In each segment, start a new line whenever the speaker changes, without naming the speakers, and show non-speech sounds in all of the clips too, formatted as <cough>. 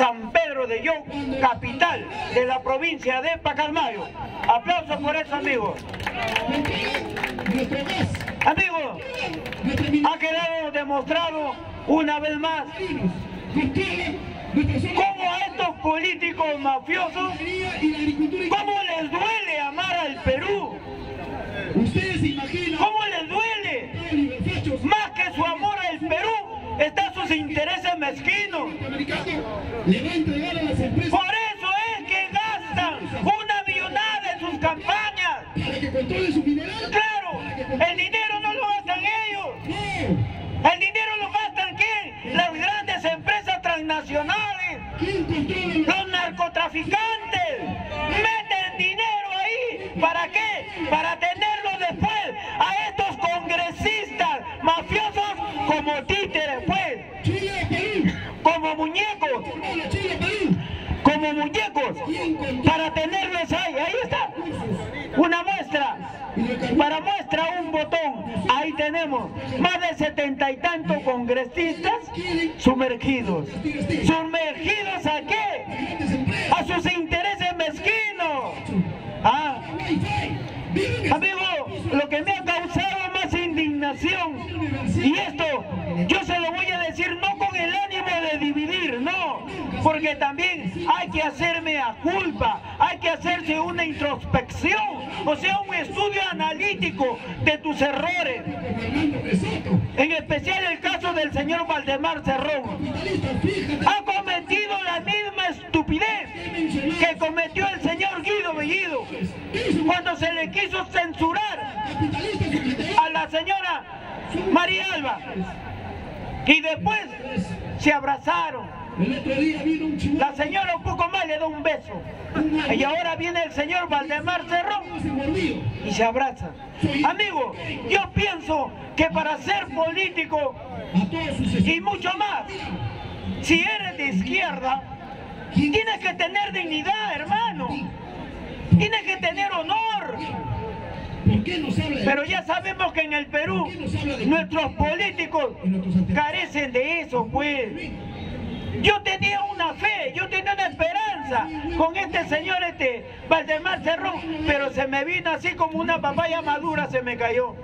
San Pedro de Yo, capital de la provincia de Pacalmayo. Aplausos por eso, amigos. Amigos, ha quedado demostrado una vez más cómo a estos políticos mafiosos, cómo les duele amar al Perú. Están sus intereses mezquinos. Por eso es que gastan una millonada en sus campañas. Claro, el dinero no lo gastan ellos. El dinero lo gastan quién? Las grandes empresas transnacionales. Los narcotraficantes. Meten dinero ahí. ¿Para qué? Para tenerlo después a estos congresistas mafiosos como títeres, Como muñecos. Para tenerlos ahí. Ahí está. Una muestra. Para muestra un botón. Ahí tenemos más de setenta y tantos congresistas sumergidos. ¿Sumergidos a qué? A sus intereses mezquinos. Ah. Amigo, lo que me ha causado más indignación, y esto yo se lo voy a decir no con el ánimo de dividir, no, porque también hay que hacerme a culpa, hay que hacerse una introspección, o sea, un estudio analítico de tus errores. En especial el caso del señor Valdemar Cerrón. Ha cometido la misma estupidez que cometió el señor Guido Bellido cuando se le quiso censurar a la señora María Alba. Y después se abrazaron. La señora un poco más le da un beso. Y ahora viene el señor Valdemar Cerrón. y se abraza. Amigo, yo pienso que para ser político y mucho más, si eres de izquierda, tienes que tener dignidad, hermano. Tienes que tener honor. Pero ya sabemos que en el Perú nuestros políticos carecen de eso, pues. Yo tenía una fe, yo tenía una esperanza con este señor, este Valdemar Cerrón, pero se me vino así como una papaya madura, se me cayó.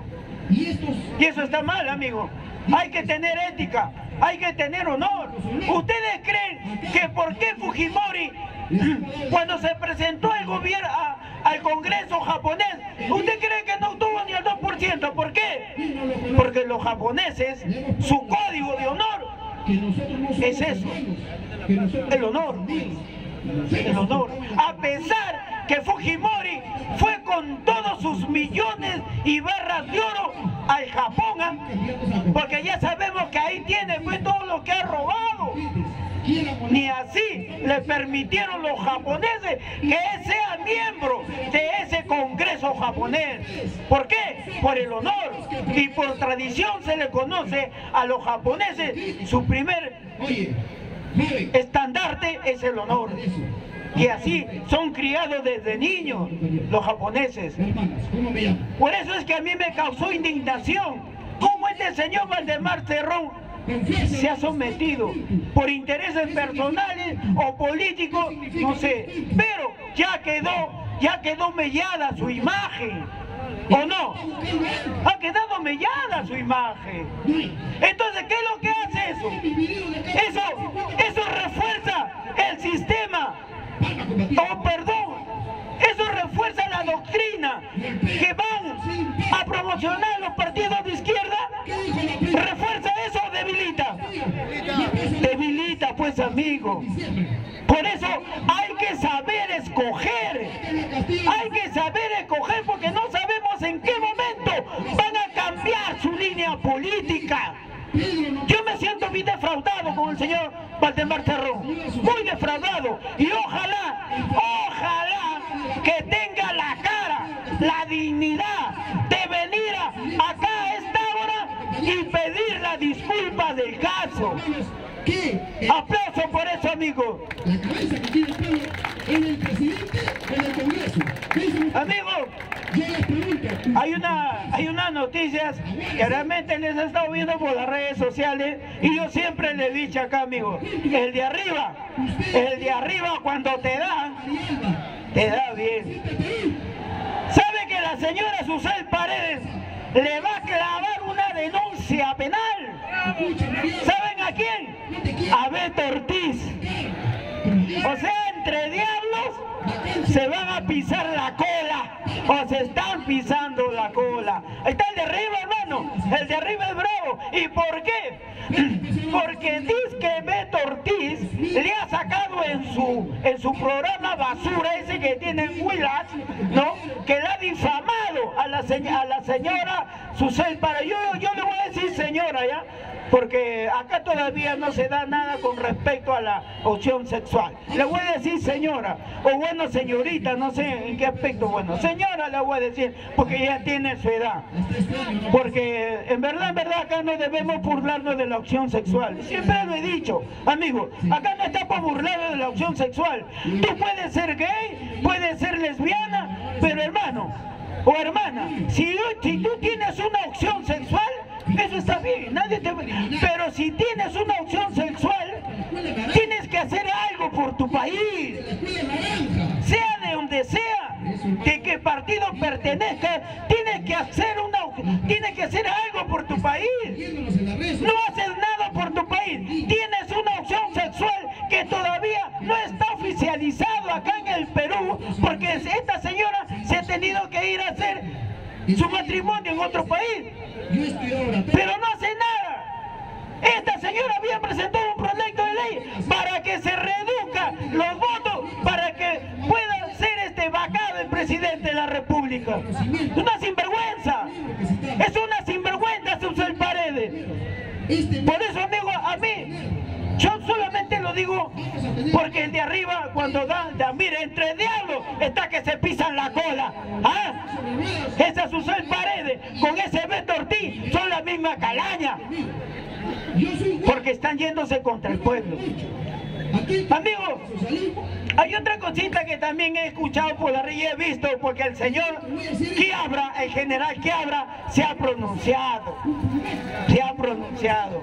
Y eso está mal, amigo. Hay que tener ética, hay que tener honor. ¿Ustedes creen que por qué Fujimori, cuando se presentó el gobierno al Congreso japonés, ¿usted cree que no tuvo ni el 2%? ¿Por qué? Porque los japoneses, su código de honor es eso, el honor, el honor. A pesar que Fujimori fue con todos sus millones y barras de oro al Japón, ¿ah? porque ya sabemos que ahí tiene pues todo lo que ha robado. Ni así le permitieron los japoneses que sea miembro de ese Congreso japonés. ¿Por qué? Por el honor. Y por tradición se le conoce a los japoneses su primer estandarte es el honor. Y así son criados desde niños los japoneses. Por eso es que a mí me causó indignación. ¿Cómo este señor Valdemar Cerrón se ha sometido por intereses personales o políticos? No sé. Pero ya quedó, ya quedó mellada su imagen. ¿O no? Ha quedado mellada su imagen. Entonces, ¿qué es lo que hace eso? Eso, eso refuerza el sistema Oh, perdón. Eso refuerza la doctrina que van a promocionar los partidos de izquierda. ¿Refuerza eso debilita? Debilita, pues, amigo. Por eso hay que saber escoger. Hay que saber escoger porque no sabemos en qué momento van a cambiar su línea política. Yo me siento muy defraudado con el señor Valdemar Cerrón, muy defraudado. Y ojalá, ojalá que tenga la cara, la dignidad de venir acá a hora y pedir la disculpa del caso. Aplauso por eso, amigo. La cabeza que tiene el en el presidente en el Congreso. Amigo, hay una hay unas noticias que realmente les he estado viendo por las redes sociales y yo siempre le he dicho acá, amigo, el de arriba, el de arriba cuando te da, te da bien. ¿Sabe que la señora Susel Paredes le va a clavar una denuncia penal? ¿Saben a quién? A Beto Ortiz. O sea, entre diablos se van a pisar la cola o se están pisando la cola. Está el de arriba, hermano. El de arriba es bravo. ¿Y por qué? <clears throat> Porque dice que Beto en su, en su programa basura ese que tiene en Willax, ¿no? Que le ha difamado a la, a la señora Susel para. Yo, yo le voy a decir señora, ¿ya? Porque acá todavía no se da nada con respecto a la opción sexual. Le voy a decir señora, o bueno señorita, no sé en qué aspecto, bueno, señora le voy a decir, porque ya tiene su edad. Porque en verdad, en verdad acá no debemos burlarnos de la opción sexual. Siempre lo he dicho, amigo, acá no está para burlarnos de la opción sexual. Tú puedes ser gay, puedes ser lesbiana, pero hermano, o hermana, si, si tú tienes una opción sexual, eso está bien, nadie te... Pero si tienes una opción sexual, tienes que hacer algo por tu país. Sea de donde sea, de qué partido pertenezca, tienes que hacer una tienes que hacer algo por tu país. No haces nada por tu país. Tienes una opción sexual que todavía no está oficializado acá en el Perú, porque esta señora se ha tenido que ir a hacer su matrimonio en otro país. Pero no hace nada. Esta señora había presentado un proyecto de ley para que se reduzca los votos, para que pueda ser este vacado el presidente de la República. Una sinvergüenza. Es una sinvergüenza, Susel Paredes. Por digo porque el de arriba cuando da, da mire, entre diablos está que se pisan la cola. ¿Ah? Esa Susel Paredes con ese Beto Ortiz son la misma calaña. Porque están yéndose contra el pueblo. Amigos, hay otra cosita que también he escuchado por la red y he visto, porque el señor Quiabra, el general Quiabra, se ha pronunciado. Se ha pronunciado.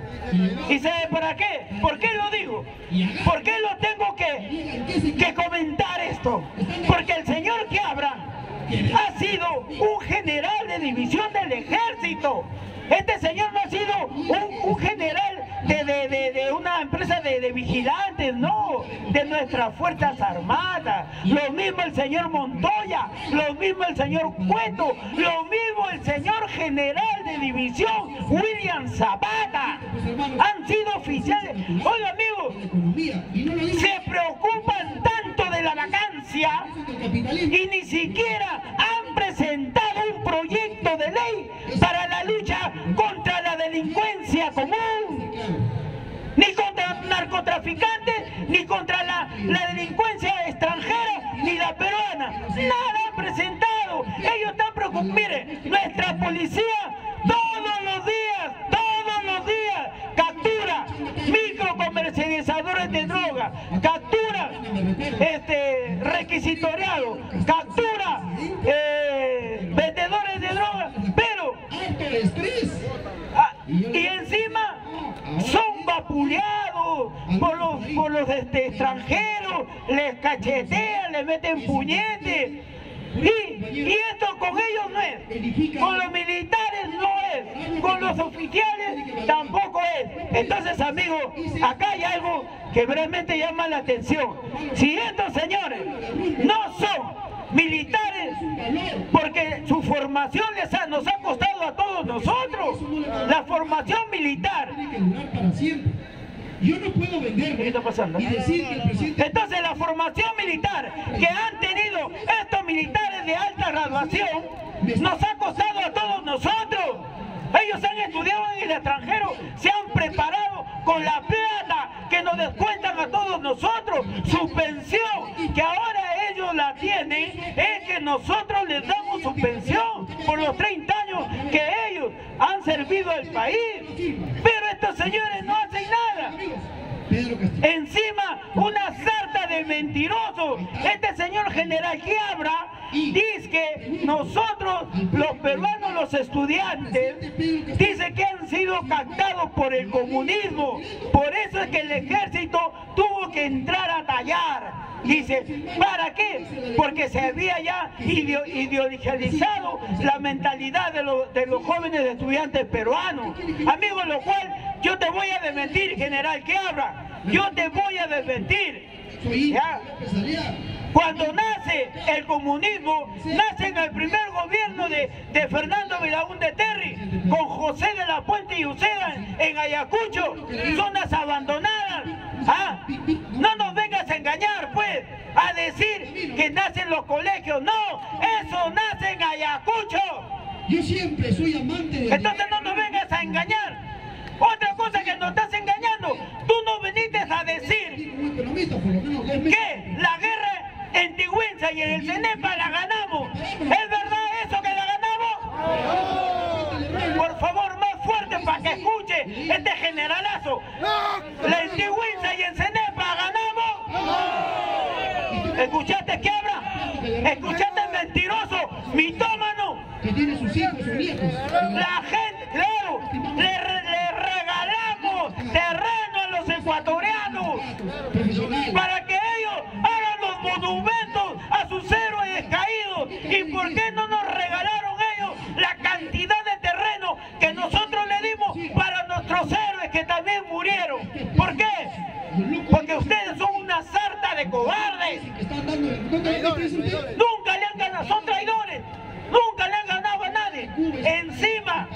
¿Y sabe para qué? ¿Por qué lo digo? ¿Por qué lo tengo que, que comentar esto? Porque el señor Quiabra ha sido un general de división del ejército. Este señor no ha sido un, general de, una empresa de, vigilantes, no, de nuestras Fuerzas Armadas. Lo mismo el señor Montoya, lo mismo el señor Cueto, lo mismo el señor general de división, William Zapata. Han sido oficiales. Oiga, amigos, se preocupan tanto de la vacancia y ni siquiera han presentado un proyecto de ley para la lucha contra la delincuencia común, ni contra narcotraficantes, ni contra la, delincuencia extranjera, ni la peruana. Nada han presentado. Ellos están preocupados. Mire, nuestra policía todos los días, todos los días, captura microcomercializadores de droga, captura este, requisitoriado, captura eh, vendedores de droga, pero ah, y encima son vapuleados por los, por los este, extranjeros, les cachetean, les meten puñetes. Y, esto con ellos no es, con los militares no es, con los oficiales tampoco es. Entonces, amigos, acá hay algo que realmente llama la atención. Si estos señores no son militares, porque su formación les nos ha costado a todos nosotros, la formación militar.
Yo no puedo vender
¿Qué está pasando?
y decir que el presidente...
Entonces la formación militar que han tenido estos militares de alta graduación nos ha costado a todos nosotros. Ellos han estudiado en el extranjero, se han preparado con la plata que nos descuentan a todos nosotros, su pensión, que ahora ellos la tienen, es que nosotros les damos su pensión por los 30 años que ellos han servido al país. Pero estos señores no hacen nada. Encima, una sarta de mentirosos. Este señor general Quiabra dice que nosotros, los peruanos, los estudiantes, dice que han sido captados por el comunismo. Por eso es que el ejército tuvo que entrar a tallar. Dice, ¿para qué? Porque se había ya ideologizado la mentalidad de, de los jóvenes estudiantes peruanos. Amigos, lo cual yo te voy a desmentir, general que habla. Yo te voy a desmentir. ¿Ya? Cuando nace el comunismo, nace en el primer gobierno de, de Fernando de Terry, con José de la Puente y Uceda en Ayacucho, zonas abandonadas. ¿Ah? No nos vengas a engañar, pues, a decir que nacen los colegios. No, eso nace en Ayacucho.
Yo siempre soy amante de...
Entonces no nos vengas a engañar. Otra cosa que nos estás engañando, tú no viniste a decir que la guerra en Tigüenza y en el Cenepa la ganamos. ¿Es verdad eso que la ganamos? Por favor, más fuerte para que escuche este generalazo. La en Tigüenza y en Cenepa ganamos. ¿Escuchaste qué habla? ¿Escuchaste mentiroso, mitómano?
Que tiene sus hijos, sus nietos.
La gente, Nunca le han ganado, son traidores. Nunca le han ganado a nadie. Encima,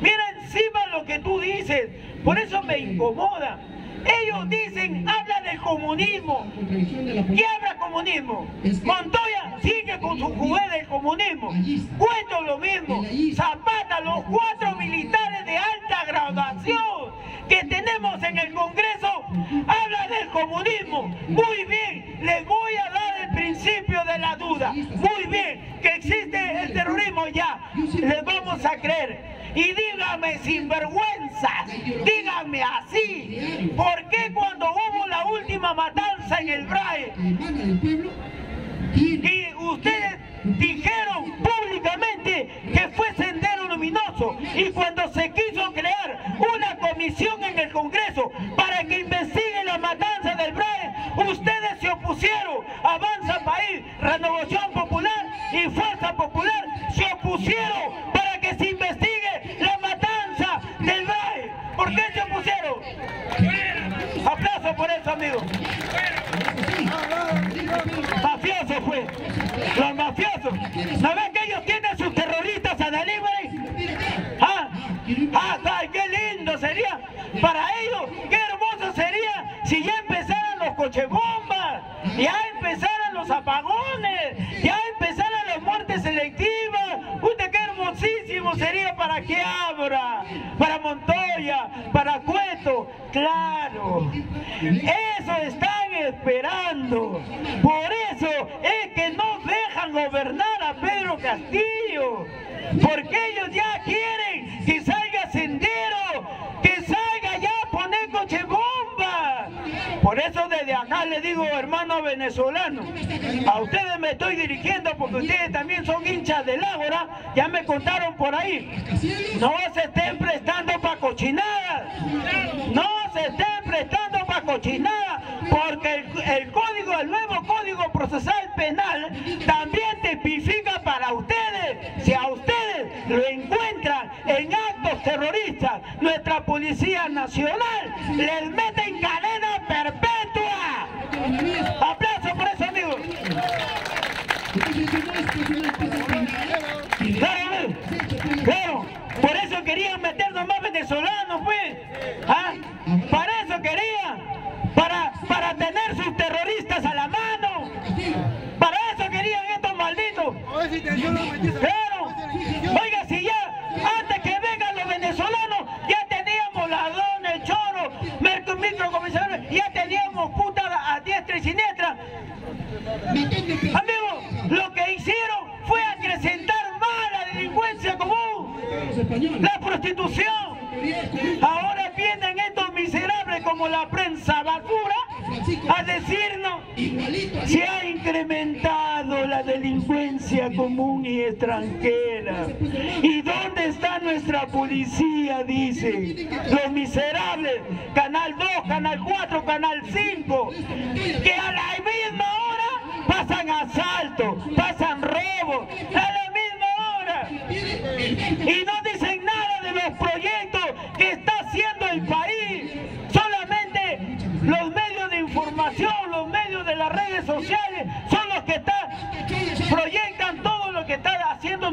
mira encima lo que tú dices. Por eso me incomoda. Ellos dicen, habla del comunismo. ¿Qué habla comunismo? Montoya sigue con su juguete del comunismo. Cuento lo mismo. Zapata, los cuatro militares de alta graduación que tenemos en el Congreso, comunismo. Muy bien, les voy a dar el principio de la duda. Muy bien, que existe el terrorismo ya. Les vamos a creer. Y dígame sin vergüenza, dígame así, ¿por qué cuando hubo la última matanza en el BRAE y ustedes dijeron públicamente que fue sendero luminoso y cuando se quiso crear una comisión en el Congreso para que investigue la matanza del BRAE, ustedes se opusieron, Avanza País, Renovación Popular y Fuerza Popular se opusieron para que se investigue la matanza del BRAE. ¿Por qué se opusieron? Aplauso por eso, amigos. Mafioso fue. Los mafiosos. ¿Saben que ellos tienen sus terroristas a delivery? ¿Ah? ah, ay, qué lindo sería. Para ellos, qué hermoso sería si ya empezaran los cochebombas, ya empezaran los apagones, ya empezaran las muertes selectivas. Usted qué hermosísimo sería para que abra, para Montoya, para Cueto. Claro, eso están esperando. Por eso es que no dejan gobernar a Pedro Castillo. Porque ellos ya quieren que salga Sendero, que salga ya a poner coche bomba. Por eso desde acá le digo, hermano venezolano, a ustedes me estoy dirigiendo porque ustedes también son hinchas del Ágora, ya me contaron por ahí. No se estén prestando para cochinadas. No se estén prestando para cochinadas, porque el, el código, el nuevo código procesal penal también tipifica para ustedes. Si a ustedes lo encuentran en actos terroristas, nuestra Policía Nacional les mete en cadena perpetua. Aplauso por eso, amigos. Claro, por eso querían meternos más venezolanos, pues. ¿Ah? Para eso querían. Para, para tener sus terroristas a la mano. Para eso querían estos malditos. Claro. Oiga, si ya, antes que vengan los venezolanos, ya teníamos ladrón, el choro, micro, microcomisario, ya teníamos puta a diestra y siniestra. Amigos, lo que hicieron fue acrecentar más la delincuencia común, la prostitución. Ahora vienen estos miserables como la prensa basura a decirnos
Igualito así.
se ha incrementado la delincuencia. delincuencia común y extranjera. ¿Y dónde está nuestra policía? Dice. Los miserables, Canal 2, Canal 4, Canal 5, que a la misma hora pasan asaltos, pasan robos, a la misma hora. Y no dicen nada de los proyectos que está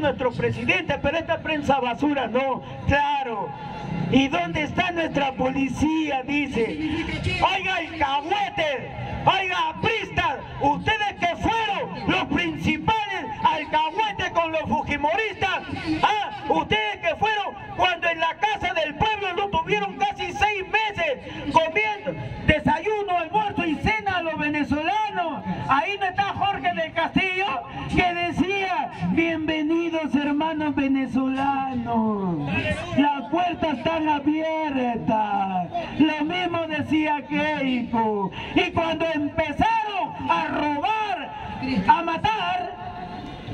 nuestro presidente, pero esta prensa basura no, claro. ¿Y dónde está nuestra policía? Dice. Oiga, alcahuete, oiga, apristas, ustedes que fueron los principales alcahuetes con los fujimoristas, ah, ustedes que fueron cuando en la casa del pueblo no tuvieron casi seis meses comiendo desayuno, almuerzo y cena a los venezolanos. Ahí no está Jorge del Castillo que decía, bienvenidos hermanos venezolanos. Las puertas están abiertas. Lo mismo decía Keiko. Y cuando empezaron a robar, a matar,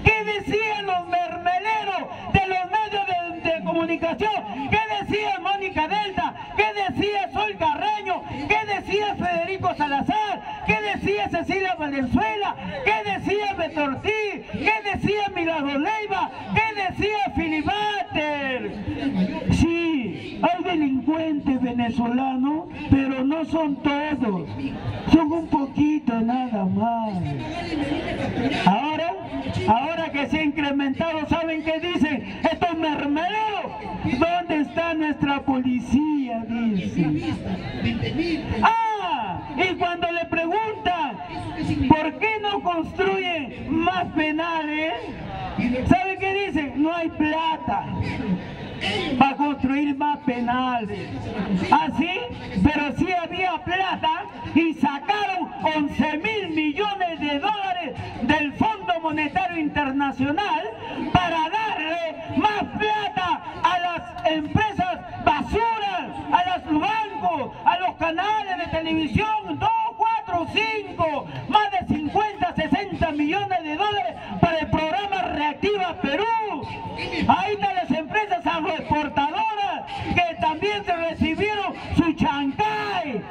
¿qué decían los mermeleros de los medios de, de comunicación? ¿Qué decía Mónica Delta? ¿Qué decía Sol Carreño? ¿Qué decía Federico Salazar? ¿Qué decía Cecilia Valenzuela? ¿Qué decía Betortí? ¿Qué decía Milagro Leiva? ¿Qué decía Filibater? Sí, hay delincuentes venezolanos, pero no son todos. Son un poquito nada más. Ahora, ahora que se ha incrementado, ¿saben qué dicen? Estos mermeleros, ¿dónde está nuestra policía? Ah, y cuando le preguntan, ¿por qué no construyen más penales? ¿Saben qué dicen? No hay plata para construir más penales. Así, pero sí había plata y sacaron 11 mil millones de dólares del Fondo Monetario Internacional para darle más plata a las empresas basuras, a los bancos, a los canales de televisión, 2, 4, 5, más de 50, 60 millones de dólares para el programa Reactiva Perú. Ahí están las empresas agroexportadoras que también se recibieron su chancay,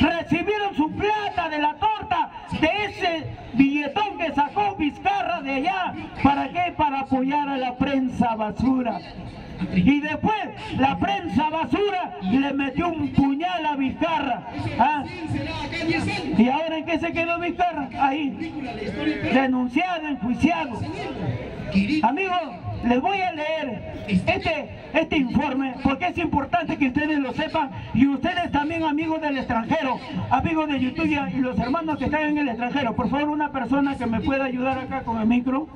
recibieron su plata de la torta de ese billetón que sacó Vizcarra de allá. ¿Para qué? Para apoyar a la prensa basura. Y después la prensa basura le metió un puñal a Vizcarra. ¿ah? ¿Y ahora en qué se quedó Vizcarra? Ahí, denunciado, enjuiciado. Amigos, les voy a leer este, este informe porque es importante que ustedes lo sepan y ustedes también amigos del extranjero, amigos de YouTube y los hermanos que están en el extranjero. Por favor, una persona que me pueda ayudar acá con el micro.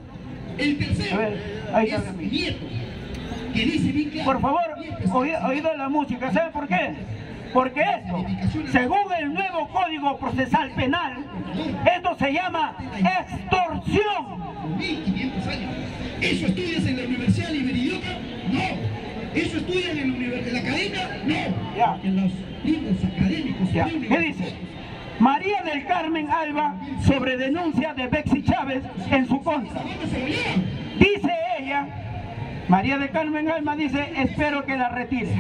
El tercero
A ver, ahí está.
es nieto, que dice bien claro,
Por favor,
mi empresario,
oí- oído la música. ¿Saben por qué? Porque esto, según el nuevo Código Procesal Penal, esto se llama extorsión.
1500 años. ¿Eso estudias en la Universidad Iberidiota? No. ¿Eso estudias en la, univer- en la academia? No.
Ya.
En los libros académicos.
Ya, ¿Qué dice? María del Carmen Alba sobre denuncia de Bexy Chávez en su contra. Dice ella, María del Carmen Alba dice, espero que la retire.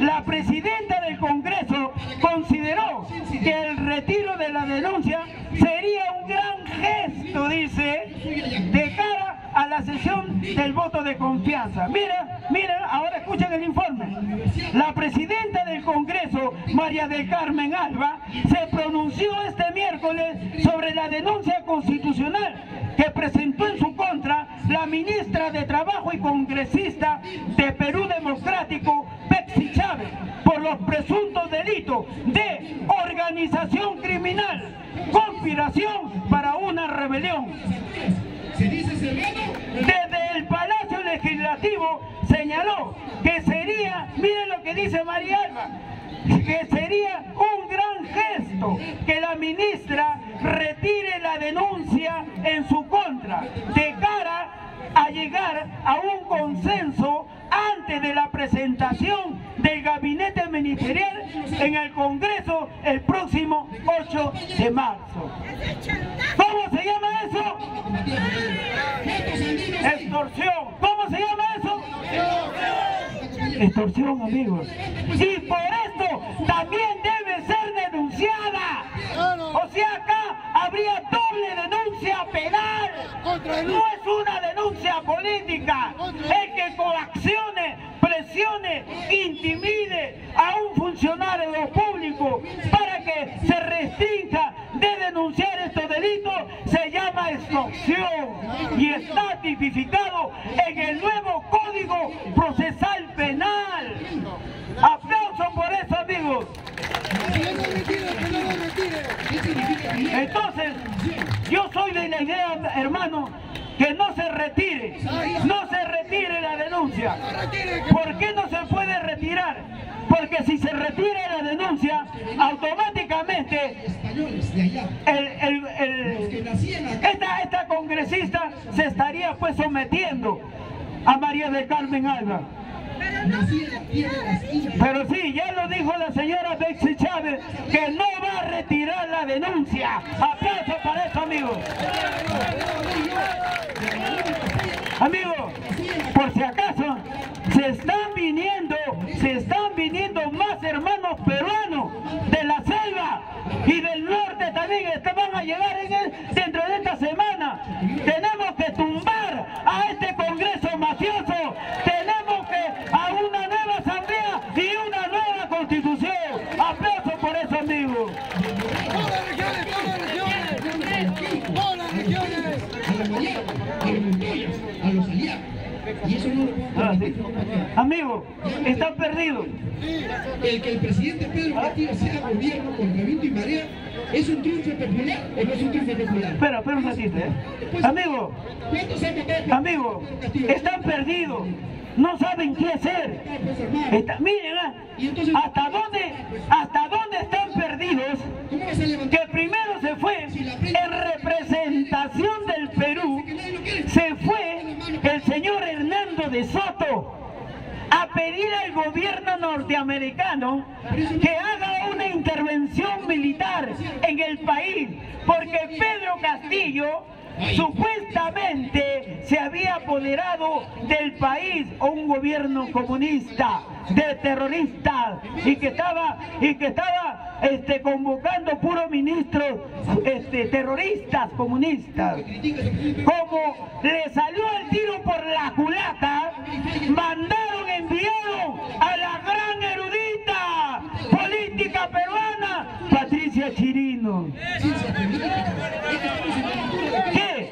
La presidenta del Congreso consideró que el retiro de la denuncia sería un gran gesto, dice, de cara a la sesión del voto de confianza. Mira, mira, ahora escuchen el informe. La presidenta del Congreso, María del Carmen Alba, se pronunció este miércoles sobre la denuncia constitucional que presentó en su la ministra de Trabajo y congresista de Perú Democrático, Betsy Chávez, por los presuntos delitos de organización criminal, conspiración para una rebelión. Desde el Palacio Legislativo señaló que sería, miren lo que dice María Alba, que sería un gran gesto que la ministra retire la denuncia en su contra a llegar a un consenso antes de la presentación del gabinete ministerial en el Congreso el próximo 8 de marzo. ¿Cómo se llama eso? extorsión. ¿Cómo se llama eso? Extorsión, amigos. Y por esto también debe ser denunciada. O sea, acá habría doble denuncia penal. No es una denuncia política, es que coaccione, presione, intimide a un funcionario público para que se restrinja de denunciar estos delitos, se llama extorsión y está tipificado en el nuevo Código Procesal Penal. Aplauso por eso, amigos. Entonces, yo soy de la idea, hermano, que no se retire, no se retire la denuncia. ¿Por qué no se puede retirar? Porque si se retira la denuncia, automáticamente esta, esta congresista se estaría pues sometiendo a María del Carmen Alba. Pero sí, ya lo dijo la señora Bexy Chávez, que no va a retirar la denuncia. Aplauso para eso, amigos. Amigos, por si acaso, se están viniendo, Amigos, están perdidos.
El que el presidente Pedro Castillo sea gobierno contra viento y marea es un triunfo popular o no es un triunfo popular.
Espera, espera un ratito, ¿eh? Amigos,
¿Cuántos han votado por
amigos,
Pedro Castillo?
están perdidos. No saben qué hacer.
Pues,
Está- miren,
entonces-
hasta dónde, hasta dónde están perdidos
¿Cómo vas a levantar?
que primero se fue en representación del Perú, se fue el señor Hernando de Soto a al gobierno norteamericano que haga una intervención militar en el país, porque Pedro Castillo supuestamente se había apoderado del país o un gobierno comunista de terroristas y que estaba y que estaba este, convocando puros ministros este, terroristas comunistas. Como le salió el tiro por la culata mandaron enviaron a la gran erudita política peruana Patricia Chirino ¿Qué?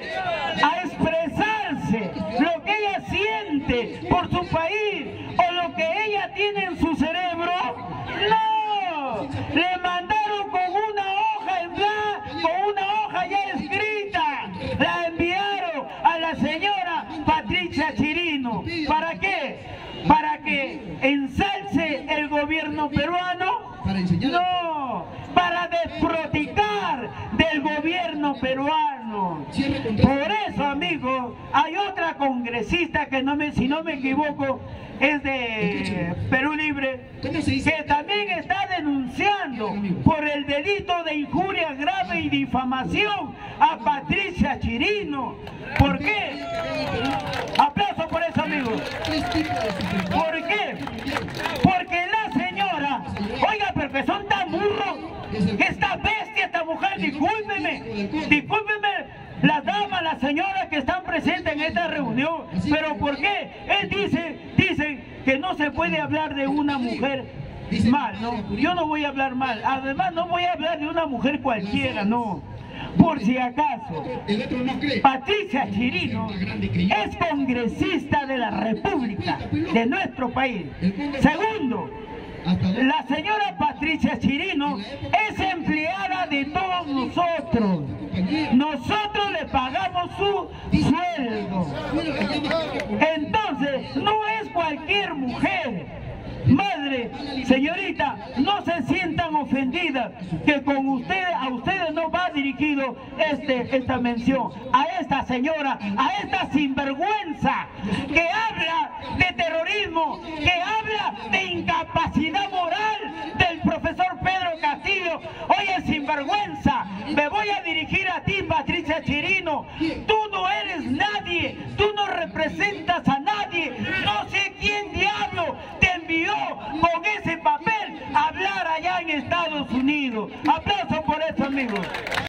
A expresarse lo que ella siente por su país o lo que ella tiene en su cerebro. ¡No! Le mandaron con una hoja en blanco, con una hoja ya escrita. La enviaron a la señora Patricia Chirino. ¿Para qué? Para que ensalce el gobierno peruano.
Para enseñar.
No, para desproticar del gobierno peruano.
Cierre contrato.
Por eso, amigos, hay otra congresista que no me, si no me equivoco, es de Perú Libre, que también está denunciando por el delito de injuria grave y difamación a Patricia Chirino. ¿Por qué? Aplauso por eso, amigos. ¿Por qué? Porque la señora, oiga, pero que son tan burros, que esta bestia, esta mujer, discúlpeme, discúlpeme, las damas, las señoras que están presentes en esta reunión, pero ¿por qué? Él dice, dicen que no se puede hablar de una mujer mal, ¿no? Yo no voy a hablar mal, además no voy a hablar de una mujer cualquiera, no. Por si acaso. Patricia Chirino es congresista de la República, de nuestro país. Segundo, la señora Patricia Chirino es empleada de todos nosotros. Nosotros le pagamos su sueldo. Entonces, no es cualquier mujer. Madre, señorita, no se sientan ofendidas que con ustedes, a ustedes no va dirigido este, esta mención. A esta señora, a esta sinvergüenza que habla de terrorismo, que habla de incapacidad moral del profesor Pedro Castillo, oye sinvergüenza, me voy a dirigir a ti, Patricia Chirino, tú no eres nadie, tú no representas a nadie, no sé quién diablo te envió con ese papel a hablar allá en Estados Unidos. Aplauso por eso, amigos.